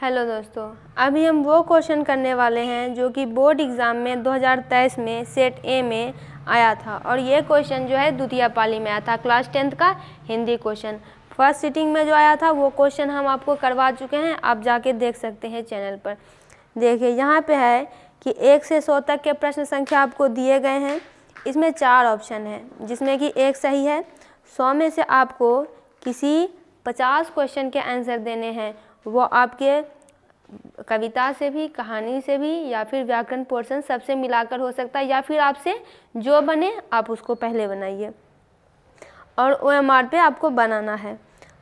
Hello दोस्तों, अभी हम वो क्वेश्चन करने वाले हैं जो कि बोर्ड एग्ज़ाम में 2023 में सेट ए में आया था और ये क्वेश्चन जो है द्वितीय पाली में आया था क्लास टेंथ का हिंदी क्वेश्चन फ़र्स्ट सीटिंग में जो आया था, वो क्वेश्चन हम आपको करवा चुके हैं, आप जाके देख सकते हैं चैनल पर। देखिए, यहाँ पे है कि एक से सौ तक के प्रश्न संख्या आपको दिए गए हैं। इसमें चार ऑप्शन है, जिसमें कि एक सही है। सौ में से आपको किसी पचास क्वेश्चन के आंसर देने हैं। वो आपके कविता से भी, कहानी से भी, या फिर व्याकरण पोर्शन सबसे मिलाकर हो सकता है, या फिर आपसे जो बने, आप उसको पहले बनाइए। और ओ एम आर पे आपको बनाना है।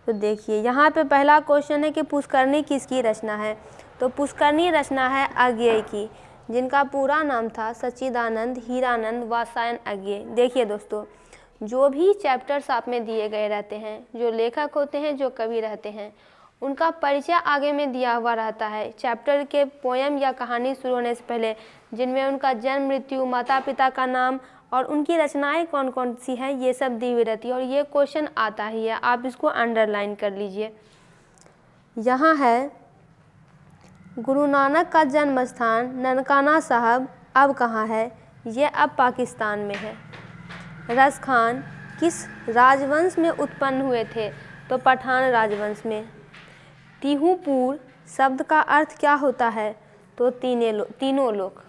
तो देखिए, यहाँ पे पहला क्वेश्चन है कि पुष्करणी किसकी रचना है? तो पुष्करणी रचना है अज्ञेय की, जिनका पूरा नाम था सच्चिदानंद, हीरानंद, वासायन अज्ञेय। देखिए दोस्तों, जो भी चैप्टर्स आप में दिए गए रहते हैं, जो लेखक होते हैं, जो कवि रहते हैं उनका परिचय आगे में दिया हुआ रहता है। चैप्टर के पोएम या कहानी शुरू होने से पहले, जिनमें उनका जन्म, मृत्यु माता पिता का नाम और उनकी रचनाएँ कौन कौन सी हैं, ये सब दी हुई रहती है और ये क्वेश्चन आता ही है। आप इसको अंडरलाइन कर लीजिए। यहाँ है, गुरु नानक का जन्म स्थान ननकाना साहब अब कहाँ है? ये अब पाकिस्तान में है। रस खान किस राजवंश में उत्पन्न हुए थे? तो पठान राजवंश में। तिहूपुर शब्द का अर्थ क्या होता है? तो तीने लो, तीनों लोग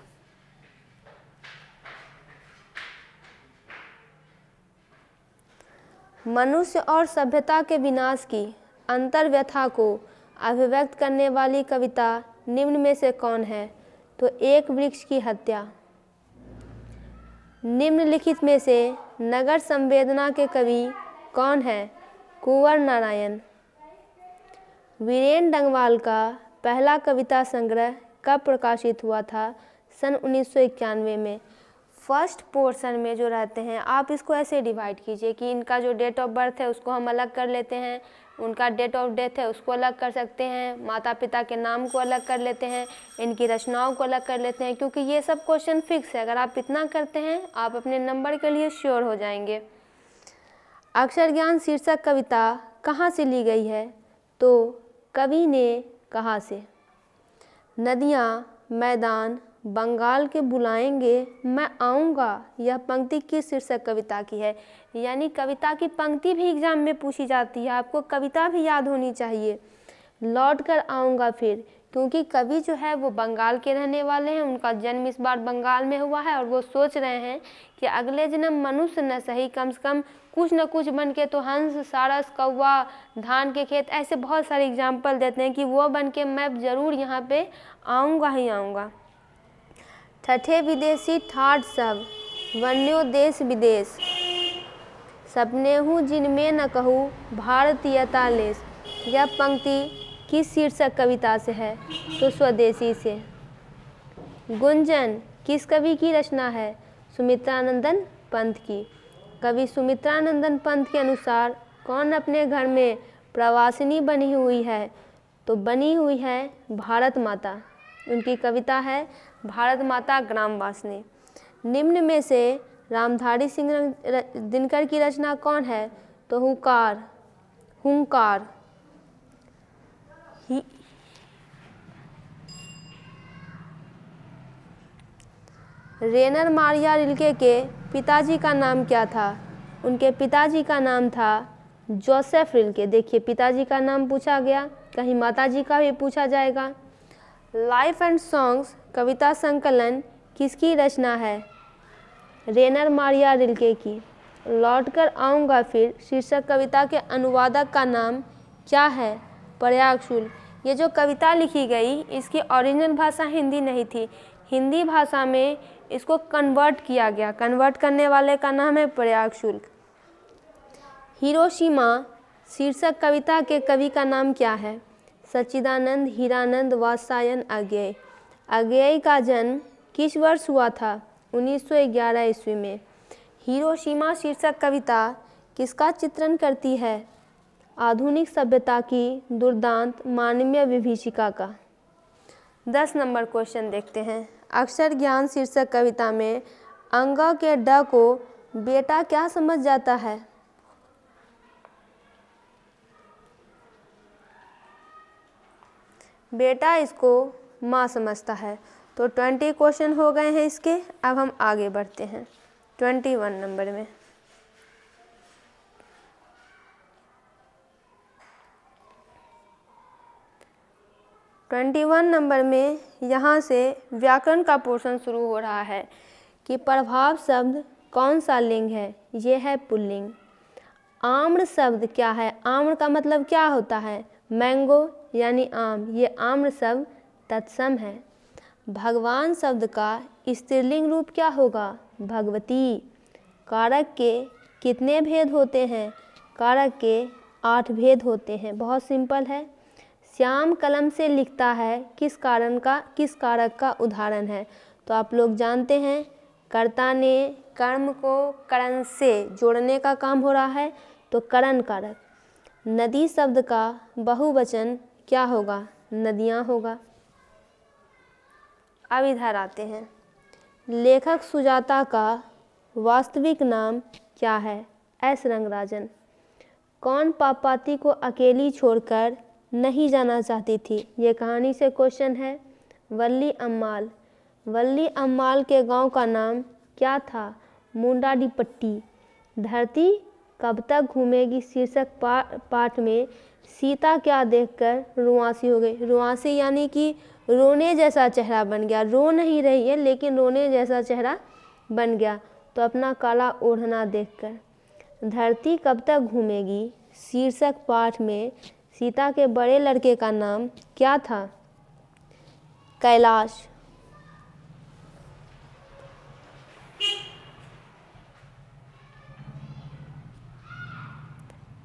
मनुष्य और सभ्यता के विनाश की अंतर व्यथा को अभिव्यक्त करने वाली कविता निम्न में से कौन है? तो एक वृक्ष की हत्या। निम्नलिखित में से नगर संवेदना के कवि कौन है? कुंवर नारायण। वीरेन डंगवाल का पहला कविता संग्रह कब प्रकाशित हुआ था सन उन्नीस सौ इक्यानवे में? फ़र्स्ट पोर्शन में जो रहते हैं, आप इसको ऐसे डिवाइड कीजिए कि इनका जो डेट ऑफ़ बर्थ है, उसको हम अलग कर लेते हैं, उनका डेट ऑफ़ डेथ है, उसको अलग कर सकते हैं माता पिता के नाम को अलग कर लेते हैं, इनकी रचनाओं को अलग कर लेते हैं, क्योंकि ये सब क्वेश्चन फिक्स है। अगर आप इतना करते हैं, आप अपने नंबर के लिए श्योर हो जाएँगे। अक्षर ज्ञान शीर्षक कविता कहाँ से ली गई है? तो कवि ने कहा से, नदियाँ, मैदान, बंगाल के बुलाएँगे, मैं आऊँगा। यह पंक्ति किस शीर्षक कविता की है? यानी कविता की पंक्ति भी एग्ज़ाम में पूछी जाती है। आपको कविता भी याद होनी चाहिए। लौट कर आऊँगा फिर। क्योंकि कवि जो है वो बंगाल के रहने वाले हैं, उनका जन्म इस बार बंगाल में हुआ है और वो सोच रहे हैं कि अगले जन्म मनुष्य न सही, कम से कम कुछ न कुछ बन के तो हंस, सारस, कौवा, धान के खेत, ऐसे बहुत सारे एग्ज़ाम्पल देते हैं कि वो बन के मैं ज़रूर यहाँ पे आऊँगा ही आऊँगा। ठठे विदेशी ठाठ सब, वन्यो देश विदेश। सपने हूँ जिनमें न कहूँ, भारतीयता लेस। यह पंक्ति किस शीर्षक कविता से है? तो स्वदेशी से। गुंजन, किस कवि की रचना है? सुमित्रानंदन पंत की। कवि सुमित्रानंदन पंत के अनुसार, कौन अपने घर में प्रवासिनी बनी हुई है? तो बनी हुई है भारत माता। उनकी कविता है भारत माता ग्रामवासिनी निम्न में से रामधारी सिंह दिनकर की रचना कौन है? तो हुंकार हुंकार। रेनर मारिया रिल्के के पिताजी का नाम क्या था? उनके पिताजी का नाम था जोसेफ रिल्के। देखिए, पिताजी का नाम पूछा गया, कहीं माताजी का भी पूछा जाएगा। लाइफ एंड सॉन्ग्स कविता संकलन, किसकी रचना है? रेनर मारिया रिल्के की। लौट कर आऊँगा फिर, शीर्षक कविता के अनुवादक का नाम क्या है? प्रयागशुल ये जो कविता लिखी गई, इसकी ओरिजिनल भाषा हिंदी नहीं थी। हिंदी भाषा में इसको कन्वर्ट किया गया। कन्वर्ट करने वाले का नाम है प्रयाग शुल्क हिरोशिमा शीर्षक कविता के कवि का नाम क्या है? सच्चिदानंद हीरानंद वात्सायन अज्ञेय। अज्ञेय का जन्म किस वर्ष हुआ था? 1911 ईस्वी में। हिरोशिमा शीर्षक कविता किसका चित्रण करती है? आधुनिक सभ्यता की दुर्दांत मानवीय विभीषिका का। दस नंबर क्वेश्चन देखते हैं। अक्षर ज्ञान शीर्षक कविता में अंगा के ड को बेटा क्या समझ जाता है? बेटा इसको माँ समझता है। तो ट्वेंटी क्वेश्चन हो गए हैं इसके। अब हम आगे बढ़ते हैं। ट्वेंटी वन नंबर में। ट्वेंटी वन नंबर में यहाँ से व्याकरण का पोर्शन शुरू हो रहा है कि प्रभाव शब्द कौन सा लिंग है? ये है पुल्लिंग। आम्र शब्द क्या है? आम्र का मतलब क्या होता है? मैंगो यानी आम। ये आम्र शब्द तत्सम है। भगवान शब्द का स्त्रीलिंग रूप क्या होगा? भगवती। कारक के कितने भेद होते हैं? कारक के आठ भेद होते हैं। बहुत सिंपल है। श्याम कलम से लिखता है, किस कारण का, किस कारक का उदाहरण है। तो आप लोग जानते हैं, कर्ता ने कर्म को करण से जोड़ने का काम हो रहा है तो करण कारक। नदी शब्द का बहुवचन क्या होगा? नदियाँ होगा। अब इधर आते हैं। लेखक सुजाता का वास्तविक नाम क्या है? एस रंगराजन। कौन पापाती को अकेली छोड़कर नहीं जाना चाहती थी। ये कहानी से क्वेश्चन है वल्ली अम्माल। वल्ली अम्माल के गाँव का नाम क्या था? मुंडाडी पट्टी। धरती कब तक घूमेगी शीर्षक पा, पाठ में? सीता क्या देखकर रुआसी हो गई? रुआसी यानी कि रोने जैसा चेहरा बन गया। रो नहीं रही है लेकिन रोने जैसा चेहरा बन गया। तो अपना काला ओढ़ना देखकर धरती कब तक घूमेगी? शीर्षक पाठ में सीता के बड़े लड़के का नाम क्या था? Kailash.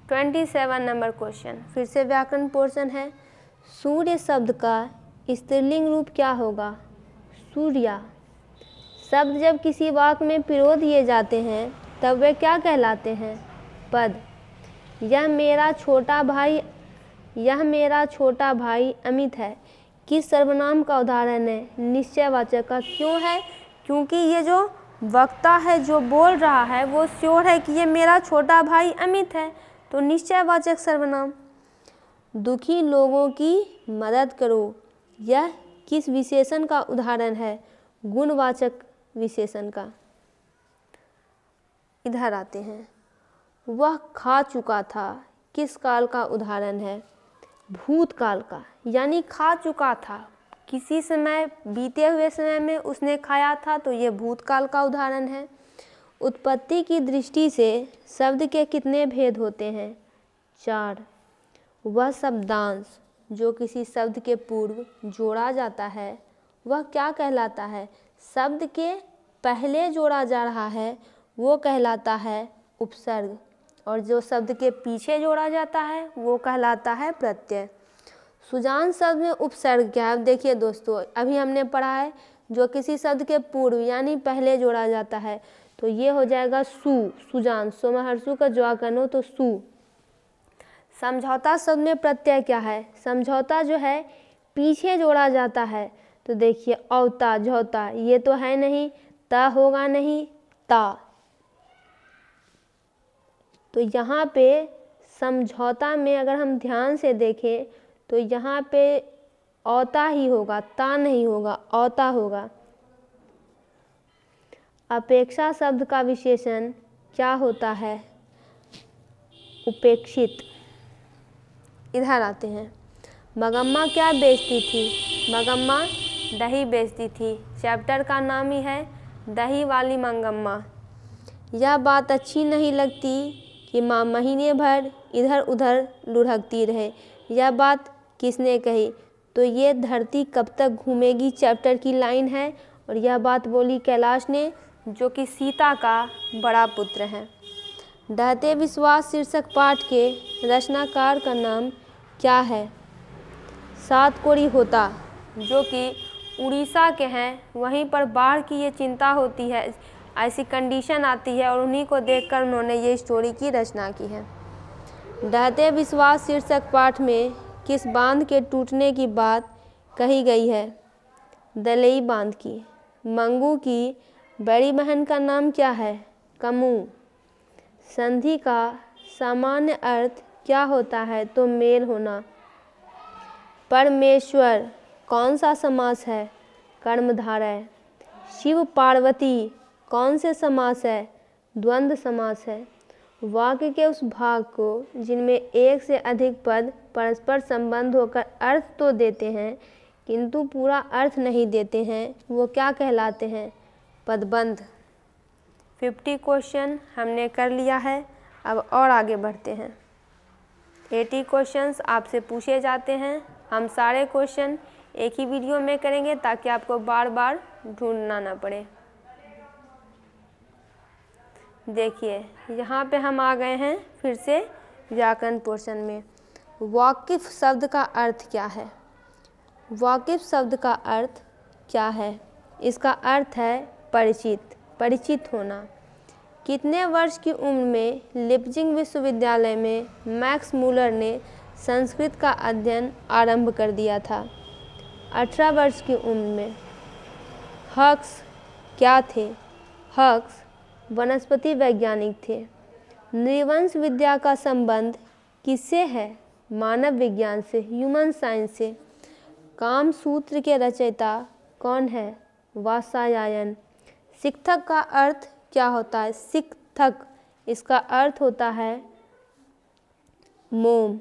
Twenty seven number question. फिर से व्याकरण पोर्शन है। सूर्य शब्द का स्त्रीलिंग रूप क्या होगा? सूर्या। शब्द जब किसी वाक्य में पिरो दिए जाते हैं, तब वे क्या कहलाते हैं? पद। यह मेरा छोटा भाई यह मेरा छोटा भाई अमित है। किस सर्वनाम का उदाहरण है? निश्चयवाचक का क्यों है? क्योंकि ये जो वक्ता है, जो बोल रहा है, वो श्योर है कि ये मेरा छोटा भाई अमित है। तो निश्चयवाचक सर्वनाम। दुखी लोगों की मदद करो। यह किस विशेषण का उदाहरण है? गुणवाचक विशेषण का। इधर आते हैं। वह खा चुका था। किस काल का उदाहरण है? भूतकाल का, यानी खा चुका था। किसी समय, बीते हुए समय में उसने खाया था तो ये भूतकाल का उदाहरण है। उत्पत्ति की दृष्टि से शब्द के कितने भेद होते हैं? चार। वह शब्दांश, जो किसी शब्द के पूर्व जोड़ा जाता है, वह क्या कहलाता है? शब्द के पहले जोड़ा जा रहा है, वो कहलाता है उपसर्ग। और जो शब्द के पीछे जोड़ा जाता है, वो कहलाता है प्रत्यय। सुजान शब्द में उपसर्ग क्या है? देखिए दोस्तों, अभी हमने पढ़ा है, जो किसी शब्द के पूर्व यानी पहले जोड़ा जाता है तो ये हो जाएगा सु, सुजान। सो सोमहर्षु का जो करनो तो सु। समझौता शब्द में प्रत्यय क्या है? समझौता जो है, पीछे जोड़ा जाता है। तो देखिए, औता, झौता, ये तो है नहीं, ता होगा नहीं, ता। तो यहाँ पे समझौता में अगर हम ध्यान से देखें तो यहाँ पे औता ही होगा, ता नहीं होगा, औता होगा। अपेक्षा शब्द का विशेषण क्या होता है? उपेक्षित। इधर आते हैं। मगम्मा क्या बेचती थी? मगम्मा दही बेचती थी। चैप्टर का नाम ही है दही वाली मंगम्मा। यह बात अच्छी नहीं लगती कि माँ महीने भर इधर उधर लुढ़कती रहे। यह बात किसने कही? तो ये धरती कब तक घूमेगी चैप्टर की लाइन है और यह बात बोली कैलाश ने, जो कि सीता का बड़ा पुत्र है। डहते विश्वास शीर्षक पाठ के रचनाकार का नाम क्या है? सात कोड़ी होता, जो कि उड़ीसा के हैं, वहीं पर बाढ़ की ये चिंता होती है। ऐसी कंडीशन आती है और उन्हीं को देखकर उन्होंने ये स्टोरी की रचना की है। डहते विश्वास शीर्षक पाठ में, किस बाँध के टूटने की बात कही गई है? दलई बाँध की। मंगू की बड़ी बहन का नाम क्या है? कमू। संधि का सामान्य अर्थ क्या होता है? तो मेल होना। परमेश्वर, कौन सा समास है? कर्मधारय। शिव पार्वती कौन से समास है? द्वंद्व समास है। वाक्य के उस भाग को, जिनमें एक से अधिक पद परस्पर संबंध होकर अर्थ तो देते हैं, किंतु पूरा अर्थ नहीं देते हैं, वो क्या कहलाते हैं? पदबंध। फिफ्टी क्वेश्चन हमने कर लिया है, अब और आगे बढ़ते हैं। एटी क्वेश्चंस आपसे पूछे जाते हैं। हम सारे क्वेश्चन एक ही वीडियो में करेंगे ताकि आपको बार बार ढूंढना ना पड़े। देखिए, यहाँ पे हम आ गए हैं फिर से व्याकरण पोर्शन में। वाकिफ शब्द का अर्थ क्या है? वाकिफ शब्द का अर्थ क्या है? इसका अर्थ है परिचित परिचित होना। कितने वर्ष की उम्र में लिपजिंग विश्वविद्यालय में मैक्स मूलर ने संस्कृत का अध्ययन आरंभ कर दिया था? अठारह वर्ष की उम्र में। हक्स क्या थे? हक्स वनस्पति वैज्ञानिक थे। नृवंश विद्या का संबंध किससे है? मानव विज्ञान से ह्यूमन साइंस से। काम सूत्र के रचयिता कौन है? वासायन शिक्षक का अर्थ क्या होता है? शिक्षक इसका अर्थ होता है मोम।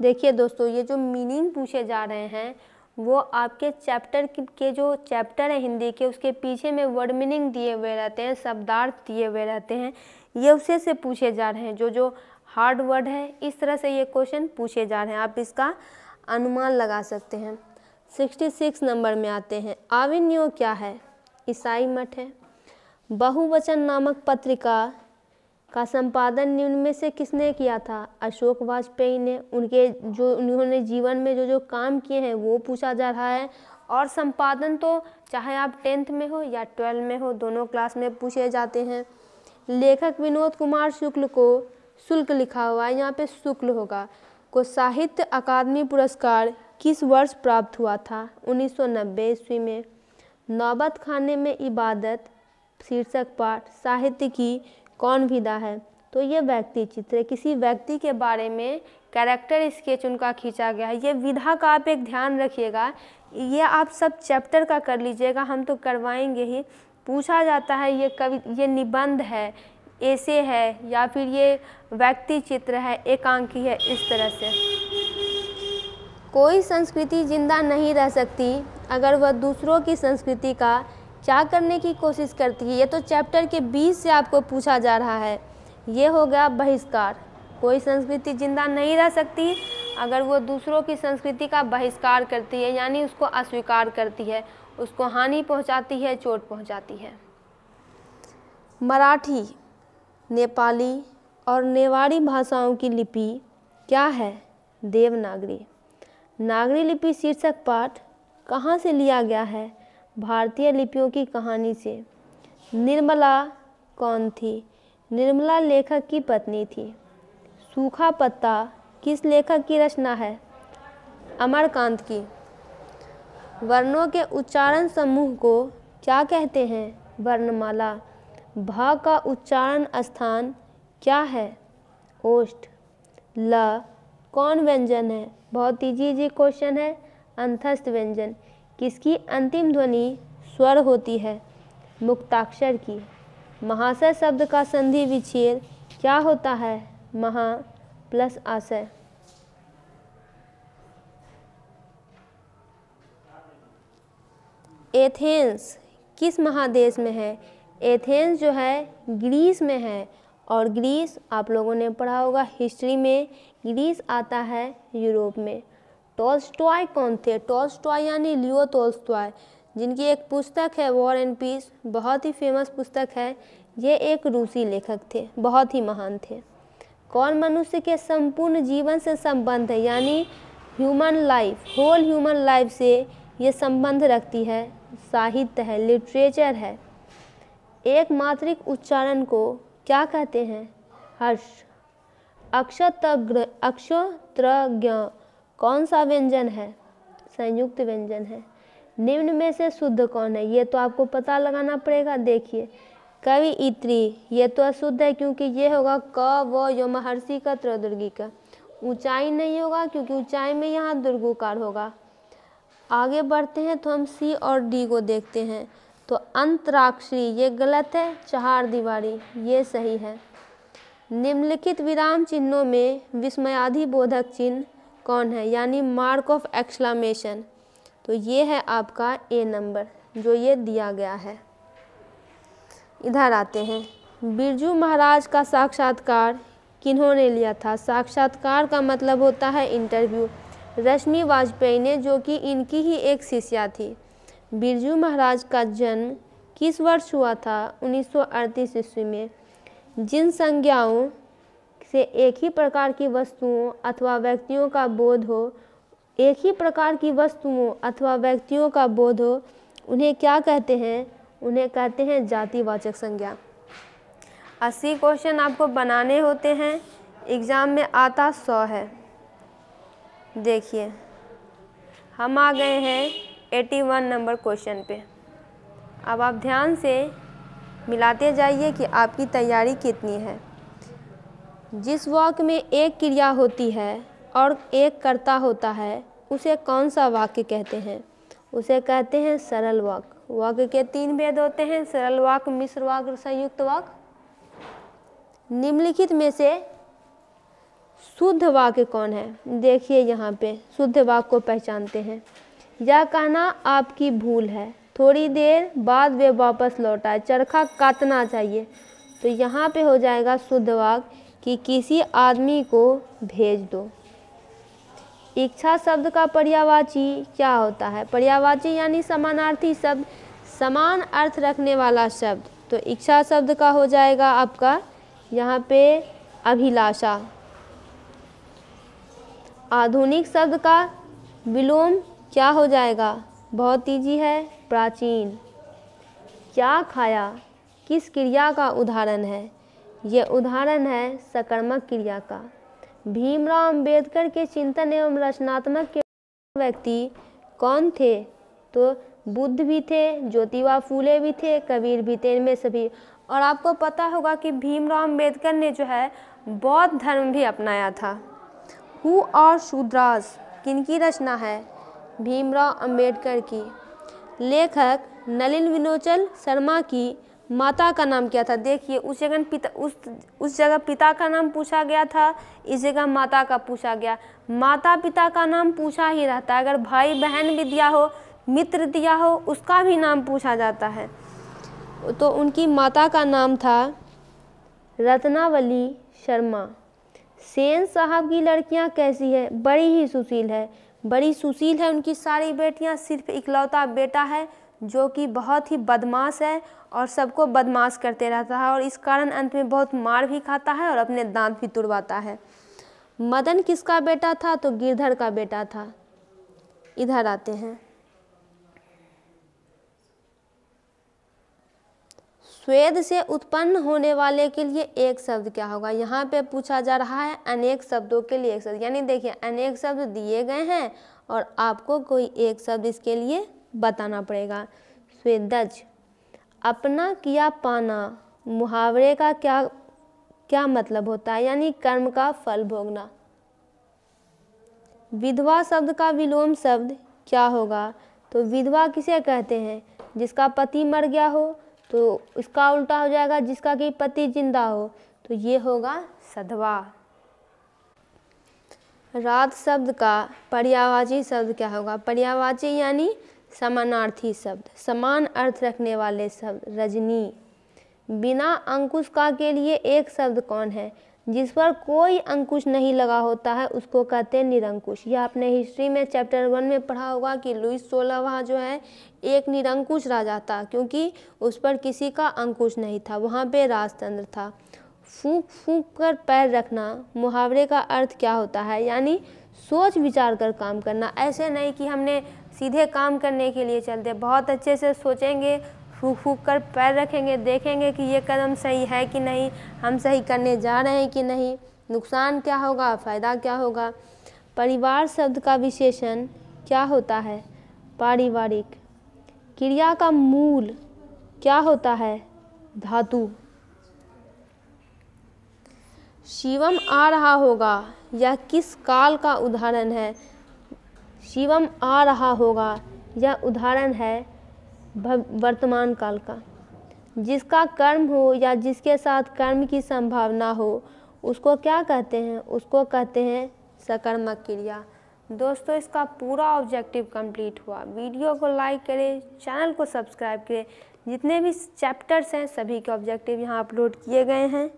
देखिए दोस्तों, ये जो मीनिंग पूछे जा रहे हैं वो आपके चैप्टर के जो चैप्टर है हिंदी के, उसके पीछे में वर्ड मीनिंग दिए हुए रहते हैं, शब्दार्थ दिए हुए रहते हैं, ये उसे से पूछे जा रहे हैं। जो जो हार्ड वर्ड है, इस तरह से ये क्वेश्चन पूछे जा रहे हैं। आप इसका अनुमान लगा सकते हैं। सिक्सटी सिक्स नंबर में आते हैं। आविन्यो क्या है? ईसाई मठ है। बहुवचन नामक पत्रिका का संपादन निम्न में से किसने किया था? अशोक वाजपेयी ने। उनके जो, उन्होंने जीवन में जो जो काम किए हैं, वो पूछा जा रहा है। और संपादन तो चाहे आप टेंथ में हो या ट्वेल्थ में हो, दोनों क्लास में पूछे जाते हैं। लेखक विनोद कुमार शुक्ल को शुल्क लिखा हुआ है। यहाँ पे शुक्ल होगा। को साहित्य अकादमी पुरस्कार किस वर्ष प्राप्त हुआ था? 1990 ईस्वी में। नौबत खाने में इबादत, शीर्षक पाठ, साहित्य की कौन विदा है? तो ये व्यक्ति चित्र, किसी व्यक्ति के बारे में कैरेक्टर स्केच उनका खींचा गया है। ये विधा का आप एक ध्यान रखिएगा। ये आप सब चैप्टर का कर लीजिएगा, हम तो करवाएँगे ही। पूछा जाता है, ये कवि, ये निबंध है, ऐसे है या फिर ये व्यक्ति चित्र है, एकांकी है, इस तरह से। कोई संस्कृति ज़िंदा नहीं रह सकती अगर वह दूसरों की संस्कृति का क्या करने की कोशिश करती है? ये तो चैप्टर के बीच से आपको पूछा जा रहा है। ये हो गया बहिष्कार। कोई संस्कृति ज़िंदा नहीं रह सकती अगर वो दूसरों की संस्कृति का बहिष्कार करती है, यानी उसको अस्वीकार करती है, उसको हानि पहुंचाती है, चोट पहुंचाती है। मराठी, नेपाली और नेवाड़ी भाषाओं की लिपि क्या है? देवनागरी। नागरी लिपि शीर्षक पाठ कहाँ से लिया गया है? भारतीय लिपियों की कहानी से। निर्मला कौन थी? निर्मला लेखक की पत्नी थी। सूखा पत्ता किस लेखक की रचना है? अमरकांत की। वर्णों के उच्चारण समूह को क्या कहते हैं? वर्णमाला। भा का उच्चारण स्थान क्या है? ओष्ठ। ल। कौन व्यंजन है? बहुत इजी इजी क्वेश्चन है। अंतस्थ व्यंजन। किसकी अंतिम ध्वनि स्वर होती है? मुक्ताक्षर की। महाशय शब्द का संधि विच्छेद क्या होता है? महा प्लस आशय। एथेंस किस महादेश में है? एथेंस जो है, ग्रीस में है। और ग्रीस आप लोगों ने पढ़ा होगा, हिस्ट्री में ग्रीस आता है यूरोप में। टॉल्स्टॉय कौन थे? टॉल्स्टॉय यानी लियो टॉल्स्टॉय, जिनकी एक पुस्तक है वॉर एंड पीस बहुत ही फ़ेमस पुस्तक है। ये एक रूसी लेखक थे, बहुत ही महान थे। कौन मनुष्य के संपूर्ण जीवन से संबंध है? यानी human life whole human life से ये संबंध रखती है, साहित्य है लिटरेचर है। एक मात्रिक उच्चारण को क्या कहते हैं? हर्ष। अक्षत्र अक्षत्रज्ञ। कौन सा व्यंजन है? संयुक्त व्यंजन है। निम्न में से शुद्ध कौन है? ये तो आपको पता लगाना पड़ेगा, देखिए। कवि इत्री, ये तो अशुद्ध है क्योंकि ये होगा क, व यो महर्षि का त्रदुर्गी का। ऊंचाई नहीं होगा क्योंकि ऊंचाई में यहाँ दुर्गुकार होगा। आगे बढ़ते हैं तो हम सी और डी को देखते हैं। तो अंतराक्षरी, ये गलत है, चार दीवारी, ये सही है। निम्नलिखित विराम चिन्हों में विस्मयाधिबोधक चिन्ह कौन है? यानी मार्क ऑफ़ एक्सलामेशन तो ये है आपका ए नंबर, जो ये दिया गया है। इधर आते हैं। बिरजू महाराज का साक्षात्कार किन्होंने लिया था? साक्षात्कार का मतलब होता है इंटरव्यू। रश्मि वाजपेयी ने, जो कि इनकी ही एक शिष्या थी। बिरजू महाराज का जन्म किस वर्ष हुआ था? 1938 ईस्वी में। जिन संज्ञाओं से एक ही प्रकार की वस्तुओं अथवा व्यक्तियों का बोध हो, एक ही प्रकार की वस्तुओं अथवा व्यक्तियों का बोध हो, उन्हें क्या कहते हैं? उन्हें कहते हैं जातिवाचक संज्ञा। अस्सी क्वेश्चन आपको बनाने होते हैं। एग्ज़ाम में आता सौ है। देखिए, हम आ गए हैं एटी वन नंबर क्वेश्चन पे। अब आप ध्यान से मिलाते जाइए कि आपकी तैयारी कितनी है। जिस वाक्य में एक क्रिया होती है और एक कर्ता होता है, उसे कौन सा वाक्य कहते हैं? उसे कहते हैं सरल वाक्य वाक्य के तीन भेद होते हैं, सरल वाक्य मिश्र वाक्य संयुक्त वाक्य निम्नलिखित में से शुद्ध वाक्य कौन है? देखिए यहाँ पे, शुद्ध वाक्य को पहचानते हैं। यह कहना, आपकी भूल है। थोड़ी देर बाद वे वापस लौटा, चरखा काटना चाहिए। तो यहाँ पे हो जाएगा शुद्ध वाक्य कि किसी आदमी को भेज दो। इच्छा शब्द का पर्यावाची क्या होता है? पर्यावाची यानी समानार्थी शब्द, समान अर्थ रखने वाला शब्द। तो इच्छा शब्द का हो जाएगा आपका यहाँ पे अभिलाषा। आधुनिक शब्द का विलोम क्या हो जाएगा? बहुत ईजी है, प्राचीन। क्या खाया? किस क्रिया का उदाहरण है? ये उदाहरण है सकर्मक क्रिया का। भीमराव अंबेडकर के चिंतन एवं रचनात्मक के व्यक्ति कौन थे? तो बुद्ध भी थे, ज्योतिबा फूले भी थे, कबीर भी थे, इनमें सभी। और आपको पता होगा कि भीमराव अंबेडकर ने जो है, बौद्ध धर्म भी अपनाया था। हु और शूद्रास किनकी रचना है? भीमराव अंबेडकर की। लेखक नलिन विनोचल शर्मा की माता का नाम क्या था। देखिए, उस जगह पिता, उस उस जगह पिता का नाम पूछा गया था, इस जगह माता का पूछा गया। माता पिता का नाम पूछा ही रहता है। अगर भाई बहन भी दिया हो, मित्र दिया हो, उसका भी नाम पूछा जाता है। तो उनकी माता का नाम था रत्नावली शर्मा। सेन साहब की लड़कियाँ कैसी है? बड़ी ही सुशील है। बड़ी सुशील है। उनकी सारी बेटियाँ सिर्फ़ इकलौता बेटा है। जो कि बहुत ही बदमाश है और सबको बदमाश करते रहता है और इस कारण अंत में बहुत मार भी खाता है और अपने दांत भी तुड़वाता है। मदन किसका बेटा था? तो गिरधर का बेटा था। इधर आते हैं। स्वेद से उत्पन्न होने वाले के लिए एक शब्द क्या होगा? यहाँ पे पूछा जा रहा है अनेक शब्दों के लिए एक शब्द। यानी देखिए, अनेक शब्द दिए गए हैं और आपको कोई एक शब्द इसके लिए बताना पड़ेगा। स्वेदज, अपना किया पाना, मुहावरे का क्या क्या मतलब होता है? यानी कर्म का फल भोगना। विधवा शब्द का विलोम शब्द क्या होगा? तो विधवा किसे कहते हैं? जिसका पति मर गया हो तो इसका उल्टा हो जाएगा। जिसका कि पति ज़िंदा हो तो ये होगा सधवा। रात शब्द का पर्यावाची शब्द क्या होगा? पर्यावाची यानी समानार्थी शब्द, समान अर्थ रखने वाले शब्द, रजनी। बिना अंकुश का के लिए एक शब्द कौन है? जिस पर कोई अंकुश नहीं लगा होता है, उसको कहते हैं निरंकुश। यह आपने हिस्ट्री में चैप्टर वन में पढ़ा होगा कि लुइस सोलह जो है, एक निरंकुश राजा था, क्योंकि उस पर किसी का अंकुश नहीं था, वहाँ पे राजतंत्र था। फूक फूक कर पैर रखना, मुहावरे का अर्थ क्या होता है? यानी सोच विचार कर काम करना। ऐसे नहीं कि हमने सीधे काम करने के लिए चलते बहुत अच्छे से सोचेंगे फूक फूक कर पैर रखेंगे, देखेंगे कि ये कदम सही है कि नहीं, हम सही करने जा रहे हैं कि नहीं, नुकसान क्या होगा, फ़ायदा क्या होगा। परिवार शब्द का विशेषण क्या होता है? पारिवारिक। क्रिया का मूल क्या होता है? धातु। शिवम आ रहा होगा, यह किस काल का उदाहरण है? शिवम आ रहा होगा। यह उदाहरण है वर्तमान काल का। जिसका कर्म हो या जिसके साथ कर्म की संभावना हो, उसको क्या कहते हैं? उसको कहते हैं सकर्मक क्रिया। दोस्तों, इसका पूरा ऑब्जेक्टिव कंप्लीट हुआ। वीडियो को लाइक करें चैनल को सब्सक्राइब करें। जितने भी चैप्टर्स हैं, सभी के ऑब्जेक्टिव यहाँ अपलोड किए गए हैं।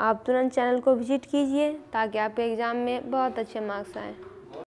आप तुरंत चैनल को विज़िट कीजिए, ताकि आपके एग्ज़ाम में बहुत अच्छे मार्क्स आएँ।